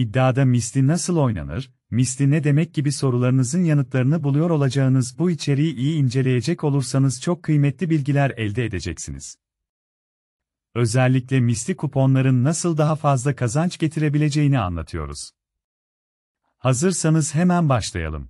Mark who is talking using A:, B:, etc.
A: İddiada misli nasıl oynanır, misli ne demek gibi sorularınızın yanıtlarını buluyor olacağınız bu içeriği iyi inceleyecek olursanız çok kıymetli bilgiler elde edeceksiniz. Özellikle misli kuponların nasıl daha fazla kazanç getirebileceğini anlatıyoruz. Hazırsanız hemen başlayalım.